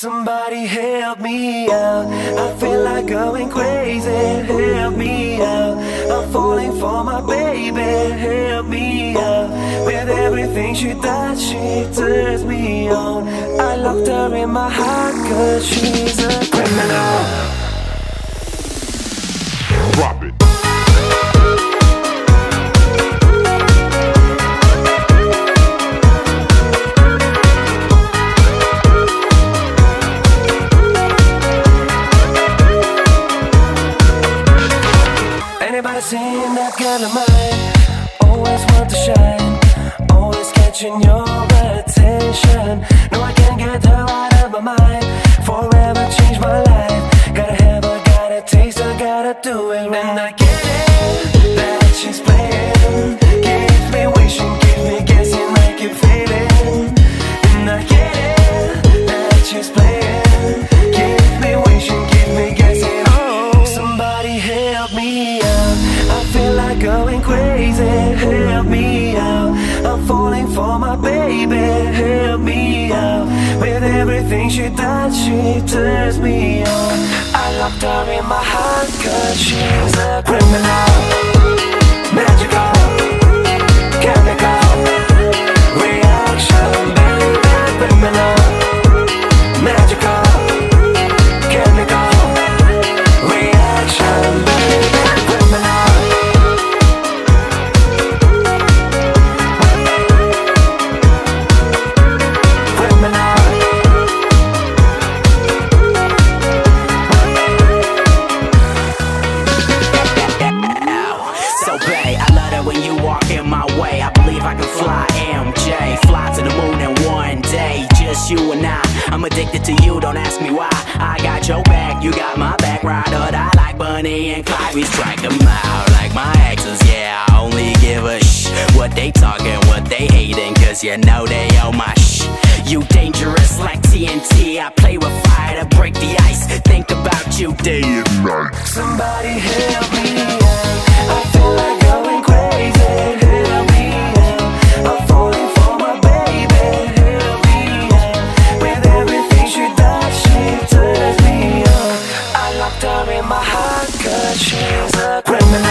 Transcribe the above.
Somebody help me out. I feel like going crazy. Help me out. I'm falling for my baby. Help me out. With everything she does, she turns me on. I locked her in my heart cause she's a criminal. Drop it. Seen that girl of mine? Always want to shine, always catching your attention. No, I can't get her out of my mind. Forever change my life. Gotta have her, gotta taste her, gotta do it. And I Like going crazy. Help me out. I'm falling for my baby. Help me out. With everything she does, she turns me on. I locked her in my heart cause she's a criminal. Addicted to you, don't ask me why. I got your back, you got my back. Ride or die like Bonnie and Clyde. We strike them out like my exes. Yeah, I only give a shh. What they talking, what they hating, cause you know they owe my shh. You dangerous like TNT. I play with fire to break the ice. Think about you day and night. Somebody help me She's a criminal.